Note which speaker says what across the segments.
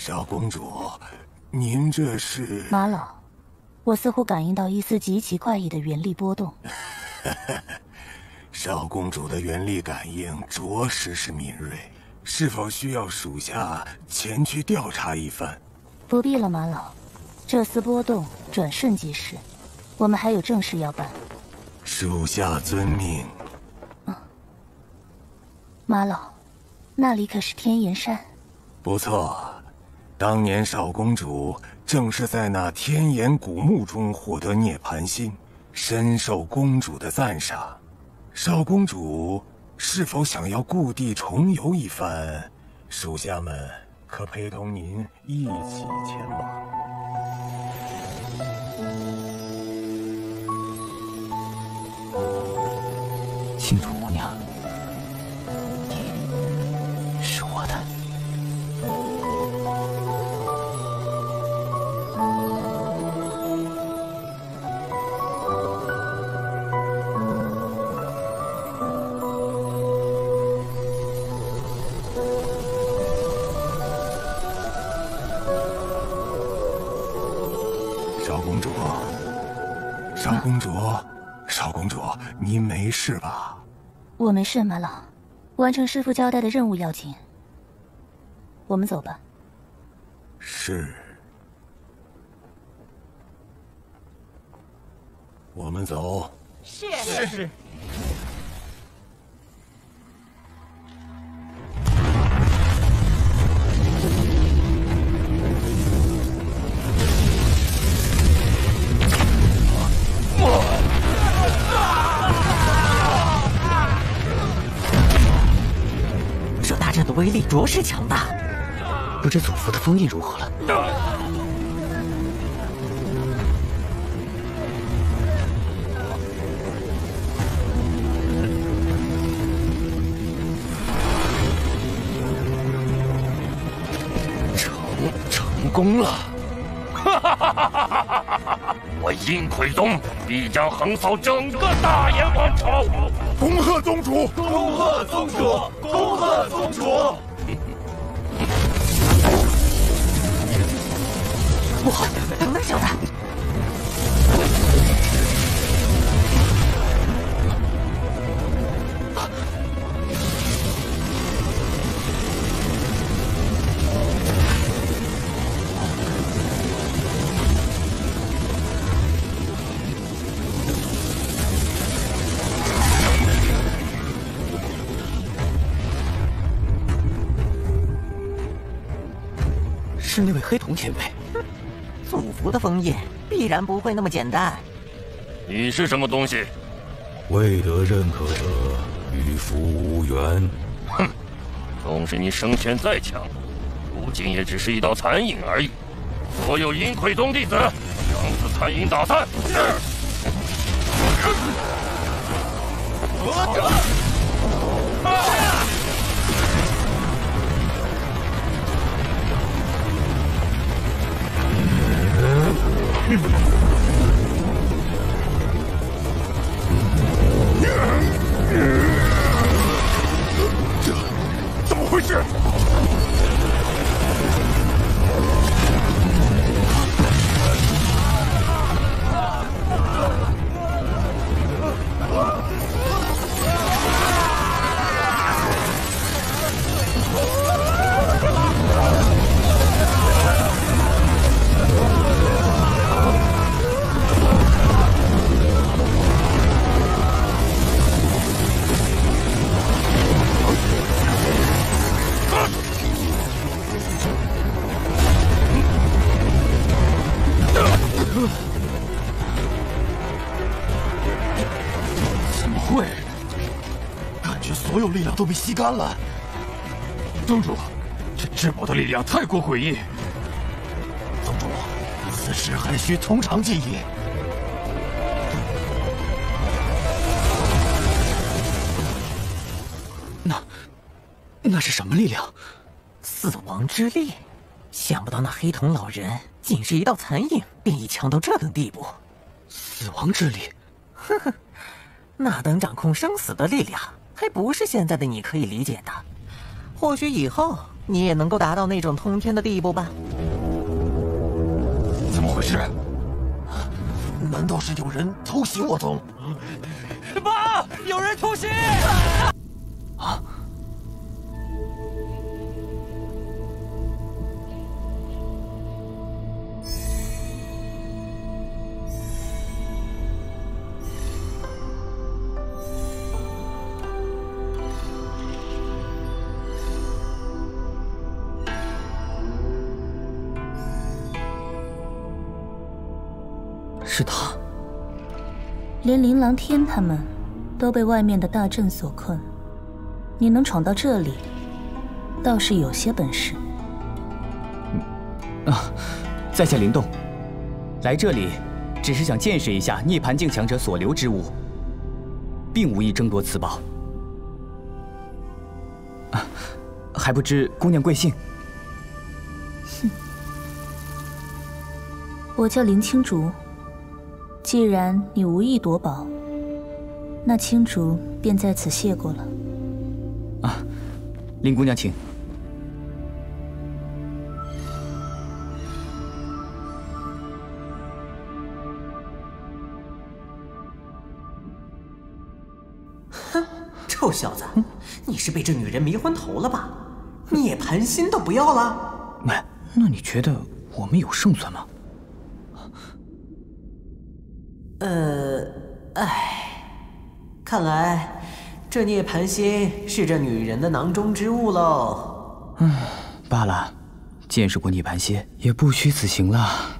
Speaker 1: 少公主，您这是？
Speaker 2: 马老，我似乎感应到一丝极其怪异的原力波动。
Speaker 1: 少公主的原力感应着实是敏锐，是否需要属下前去调查一番？
Speaker 2: 不必了，马老，这丝波动转瞬即逝，我们还有正事要办。
Speaker 1: 属下遵命。
Speaker 2: 嗯，马老，那里可是天岩山？
Speaker 1: 不错，当年少公主正是在那天岩古墓中获得涅槃心，深受公主的赞赏。少公主是否想要故地重游一番？属下们可陪同您一起前往。
Speaker 3: 青竹
Speaker 1: 少公主，少公主。少公主，您没事吧？
Speaker 2: 我没事，马老，完成师傅交代的任务要紧。我们走吧。
Speaker 1: 是。我们走。
Speaker 4: 是是是。
Speaker 3: 着实强大，不知祖父的封印如何了？
Speaker 5: 成成功了！哈哈哈哈哈哈！我阴魁宗必将横扫整个大燕王朝！
Speaker 6: 恭贺宗主！
Speaker 7: 恭贺宗主！恭贺宗主！
Speaker 3: 小子！是那位黑瞳前辈。
Speaker 8: 祖父的封印必然不会那么简单。
Speaker 5: 你是什么东西？
Speaker 6: 未得认可者与福无缘。
Speaker 5: 哼，纵使你生前再强，如今也只是一道残影而已。所有阴魁宗弟子，将此残影打散。是。
Speaker 6: 这都被吸干了，
Speaker 9: 宗主，这至宝的力量太过诡异。
Speaker 6: 宗主，此事还需从长计议。
Speaker 3: 那，那是什么力量？
Speaker 8: 死亡之力。想不到那黑瞳老人仅是一道残影，便已强到这等地步。
Speaker 3: 死亡之力，
Speaker 8: 呵呵，那等掌控生死的力量。还不是现在的你可以理解的，或许以后你也能够达到那种通天的地步吧？
Speaker 6: 怎么回事？难道是有人偷袭我宗？
Speaker 3: 爸，有人偷袭！啊！是他，
Speaker 2: 连琳琅天他们都被外面的大阵所困，你能闯到这里，倒是有些本事。
Speaker 4: 啊，在下林动，来这里只是想见识一下涅槃境强者所留之物，并无意争夺此宝。啊，还不知姑娘贵姓？
Speaker 2: 哼，我叫林青竹。既然你无意夺宝，那青竹便在此谢过了。
Speaker 4: 啊，林姑娘，请。
Speaker 8: 哼，臭小子，你是被这女人迷昏头了吧？涅槃心都不要了？
Speaker 4: 喂，那你觉得我们有胜算吗？
Speaker 8: 呃，唉，看来这涅槃心是这女人的囊中之物喽。
Speaker 4: 嗯，罢了，见识过涅槃心，也不虚此行了。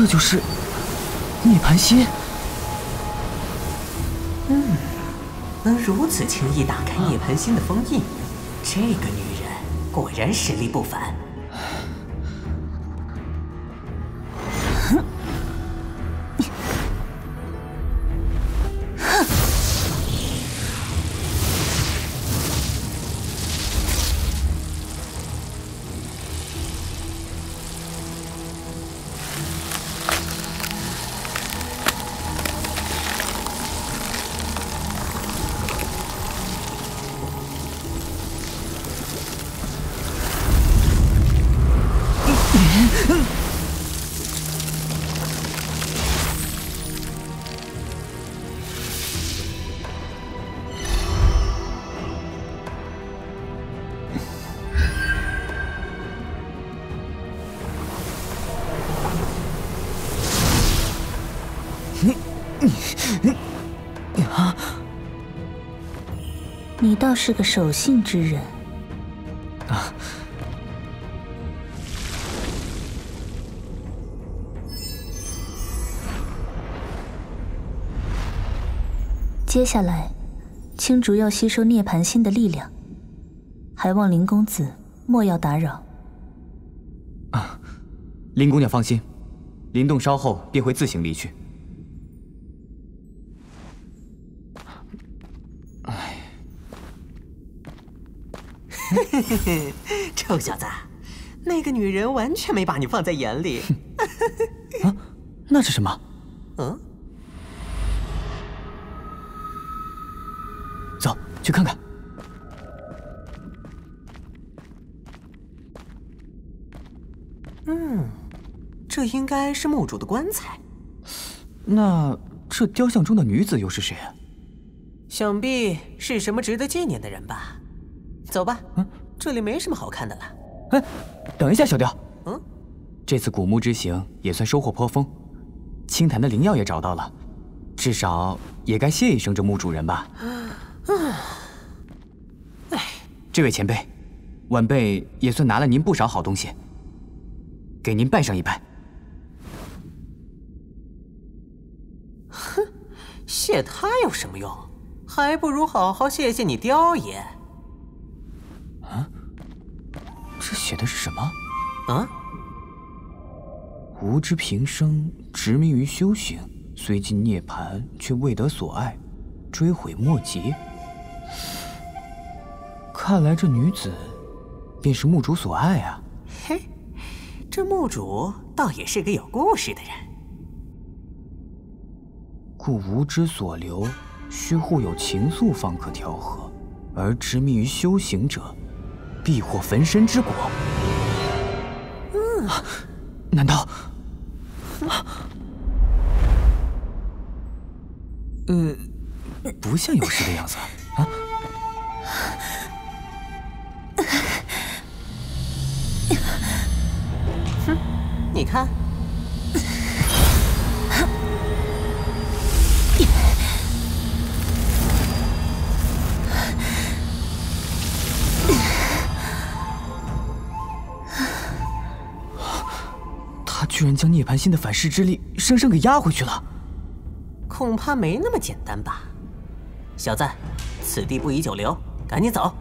Speaker 4: 这就是涅槃心。
Speaker 8: 嗯，能如此轻易打开涅槃心的封印，这个女人果然实力不凡。倒是个守信之人啊！接下来，青竹要吸收涅槃心的力量，还望林公子莫要打扰。
Speaker 4: 啊，林姑娘放心，林动稍后便会自行离去。
Speaker 8: 嘿嘿嘿，臭小子，那个女人完全没把你放在眼里。
Speaker 4: 啊，那是什么？
Speaker 8: 嗯，
Speaker 4: 走去看看。
Speaker 8: 嗯，这应该是墓主的棺材。
Speaker 4: 那这雕像中的女子又是谁？
Speaker 8: 想必是什么值得纪念的人吧？走吧，嗯，这里没什么好看的了。
Speaker 4: 哎，等一下，小雕。
Speaker 8: 嗯，
Speaker 4: 这次古墓之行也算收获颇丰，清潭的灵药也找到了，至少也该谢一声这墓主人吧。
Speaker 8: 哎，
Speaker 4: 这位前辈，晚辈也算拿了您不少好东西，给您拜上一拜。
Speaker 8: 哼，谢他有什么用？还不如好好谢谢你雕爷。
Speaker 4: 啊，这写的是什么？
Speaker 8: 啊？
Speaker 4: 吾之平生执迷于修行，虽进涅槃，却未得所爱，追悔莫及。看来这女子便是墓主所爱啊！
Speaker 8: 嘿，这墓主倒也是个有故事的人。
Speaker 4: 故吾之所留。须互有情愫方可调和，而执迷于修行者，异火焚身之果。
Speaker 8: 嗯，
Speaker 4: 难道？呃，不像有事的样子啊！
Speaker 8: 哼，你看。
Speaker 4: 居然将涅槃心的反噬之力生生给压回去了，
Speaker 8: 恐怕没那么简单吧，小子，此地不宜久留，赶紧走。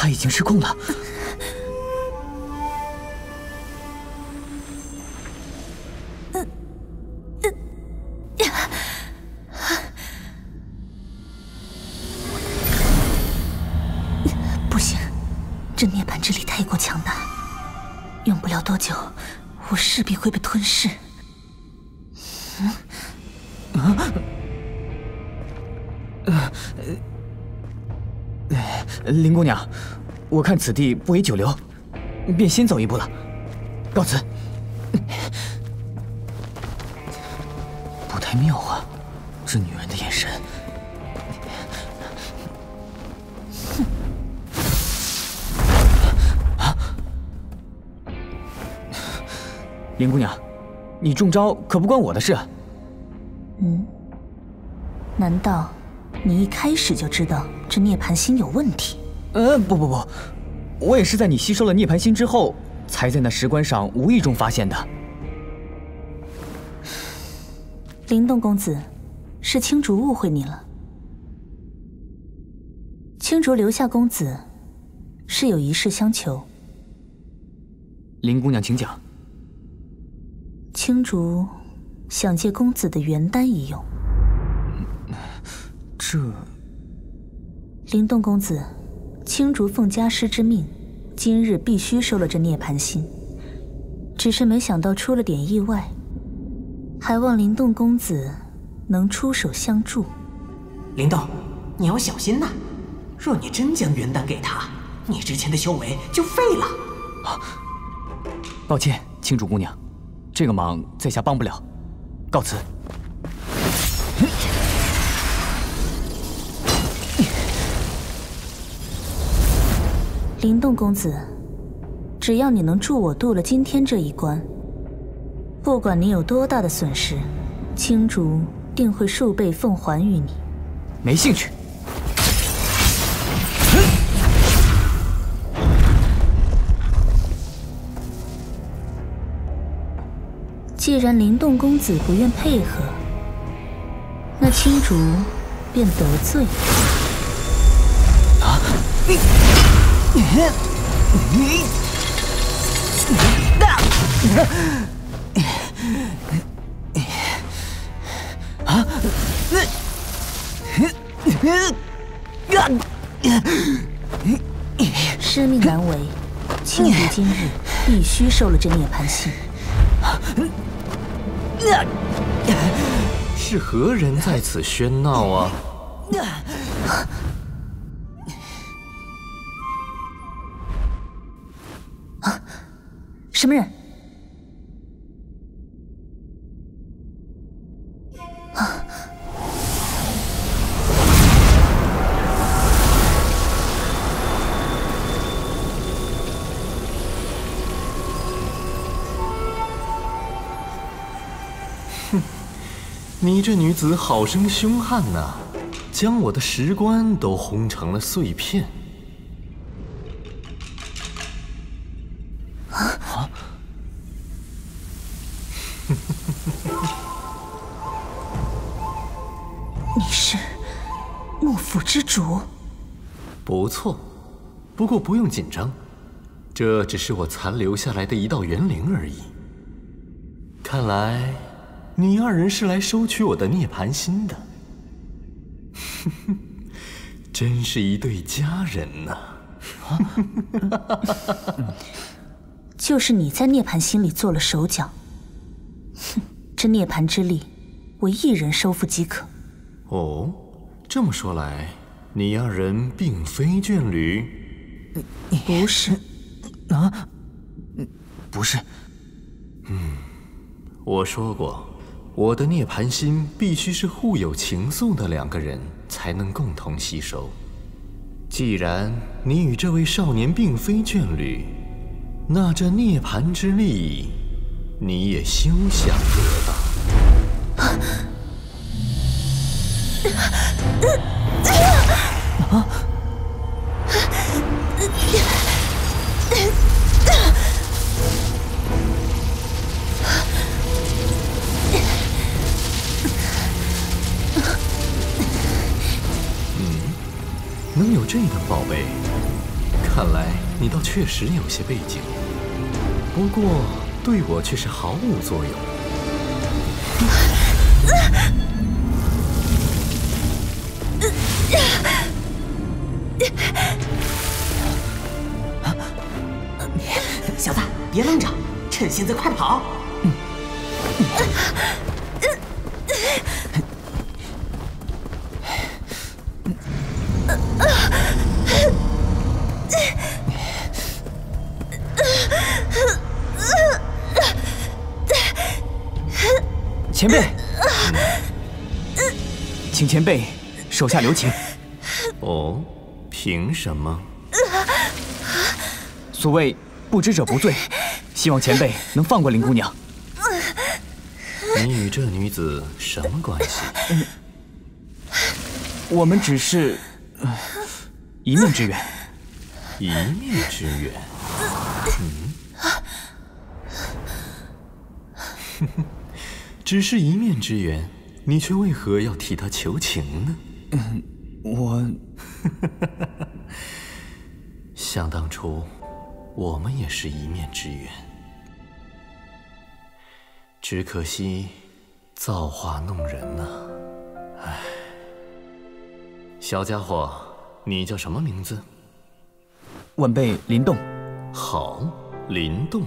Speaker 4: 他已经失控了。
Speaker 2: 不行，这涅槃之力太过强大，用不了多久，我势必会被吞噬。
Speaker 4: 嗯，啊，呃，林姑娘，我看此地不宜久留，便先走一步了，告辞。不太妙啊，这女人的眼神。林姑娘，你中招可不关我的事。
Speaker 2: 嗯？难道你一开始就知道这涅槃心有问题？
Speaker 4: 呃，不不不，我也是在你吸收了涅槃心之后，才在那石棺上无意中发现的。
Speaker 2: 灵动公子，是青竹误会你了。青竹留下公子，是有一事相求。
Speaker 4: 林姑娘，请讲。
Speaker 2: 青竹想借公子的元丹一用。
Speaker 4: 这……
Speaker 2: 灵动公子，青竹奉家师之命，今日必须收了这涅槃心。只是没想到出了点意外，还望灵动公子能出手相助。
Speaker 8: 灵动，你要小心呐！若你真将元丹给他，你之前的修为就废了。啊！
Speaker 4: 抱歉，青竹姑娘。这个忙在下帮不了，告辞。
Speaker 2: 灵动公子，只要你能助我渡了今天这一关，不管你有多大的损失，青竹定会数倍奉还于你。
Speaker 4: 没兴趣。
Speaker 2: 既然灵动公子不愿配合，那青竹便得罪。啊！你！师命难违，青竹今日必须收了这涅槃心。
Speaker 10: 是何人在此喧闹？啊！
Speaker 2: 什么人？啊！
Speaker 10: 你这女子好生凶悍呐，将我的石棺都轰成了碎片。
Speaker 2: 之主？
Speaker 10: 不错，不过不用紧张，这只是我残留下来的一道元灵而已。看来。你二人是来收取我的涅槃心的，真是一对佳人呐！
Speaker 2: 就是你在涅槃心里做了手脚，哼，这涅槃之力，我一人收复即可。
Speaker 10: 哦，这么说来，你二人并非眷侣？
Speaker 2: 不是，啊，
Speaker 4: 不是。
Speaker 10: 嗯，我说过。我的涅槃心必须是互有情愫的两个人才能共同吸收。既然你与这位少年并非眷侣，那这涅槃之力，你也休想得到。啊！啊能有这等宝贝，看来你倒确实有些背景。不过对我却是毫无作用。
Speaker 8: 小别愣着，趁现在快跑！
Speaker 4: 前辈，请前辈手下留情。
Speaker 10: 哦，凭什么？
Speaker 4: 所谓不知者不罪，希望前辈能放过林姑娘。
Speaker 10: 你与这女子什么关系？
Speaker 4: 我们只是一面之缘。
Speaker 10: 一面之缘。嗯。只是一面之缘，你却为何要替她求情呢？
Speaker 4: 嗯，我
Speaker 10: 想当初，我们也是一面之缘，只可惜造化弄人呐。唉，小家伙，你叫什么名字？
Speaker 4: 晚辈林动。
Speaker 10: 好，林动。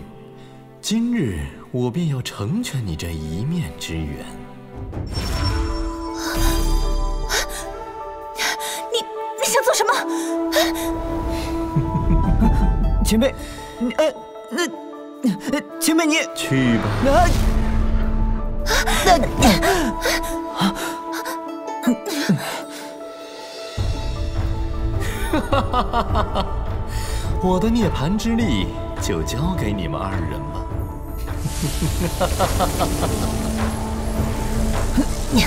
Speaker 10: 今日我便要成全你这一面之缘。
Speaker 2: 你你想做什么？
Speaker 4: 前辈，呃，那前辈你
Speaker 10: 去吧。哈哈哈哈哈！我的涅槃之力就交给你们二人了。
Speaker 2: 你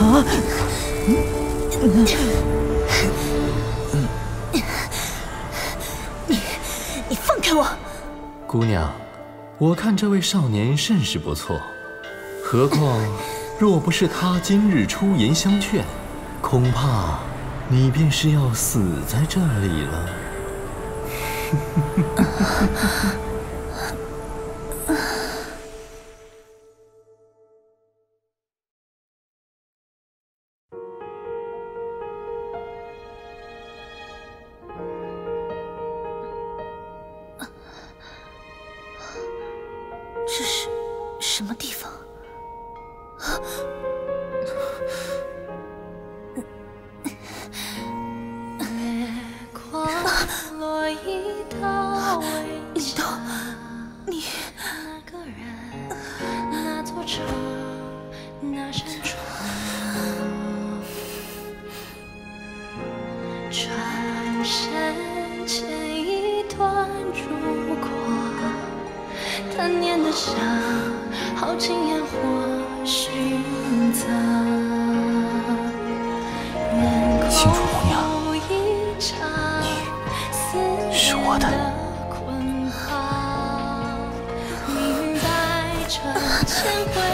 Speaker 2: 啊！你你放
Speaker 10: 姑娘，我看这位少年甚是不错，何况若不是他今日出言相劝，恐怕你便是要死在这里了。
Speaker 11: 什么地方？啊？等你的